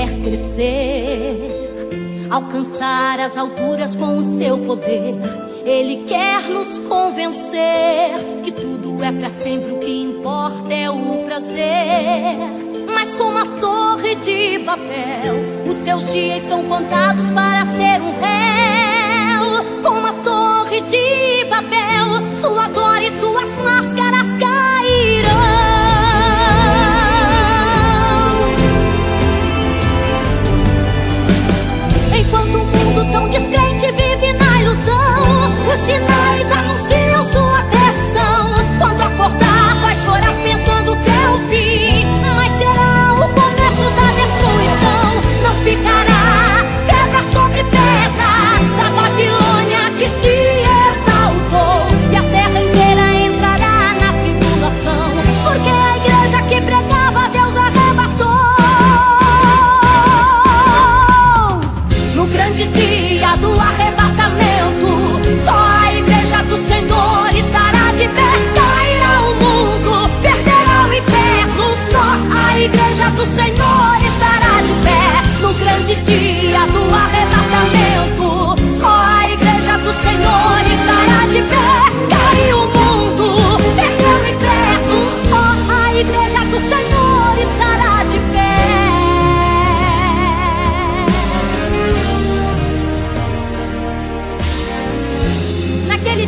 quer crescer, alcançar as alturas com o seu poder. Ele quer nos convencer que tudo é para sempre, o que importa é o prazer. Mas como a torre de papel, os seus dias estão contados para ser um réu. Como a torre de papel, sua glória e suas máscaras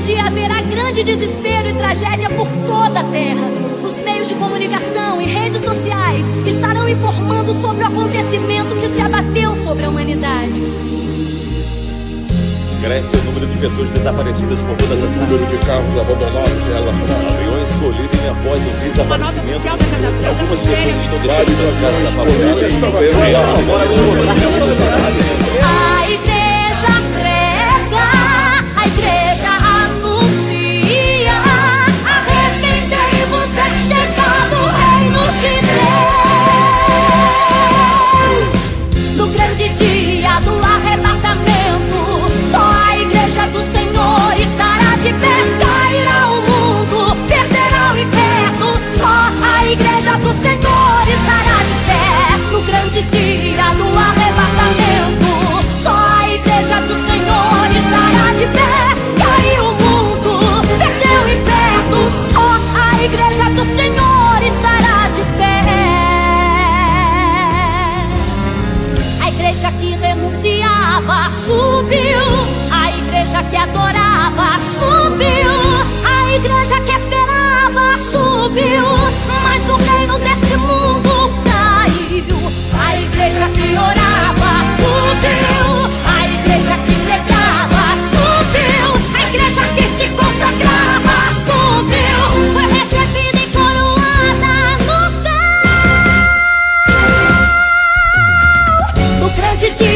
dia haverá grande desespero e tragédia por toda a terra. Os meios de comunicação e redes sociais estarão informando sobre o acontecimento que se abateu sobre a humanidade. Cresce o número de pessoas desaparecidas por todas as O número de carros abandonados é alarmante. Aviões colidem após o desaparecimento. Algumas pessoas estão deixando suas casas apavoradas. Igreja do Senhor estará de pé. A igreja que renunciava subiu. A igreja que adorava subiu. A igreja que esperava subiu. you do?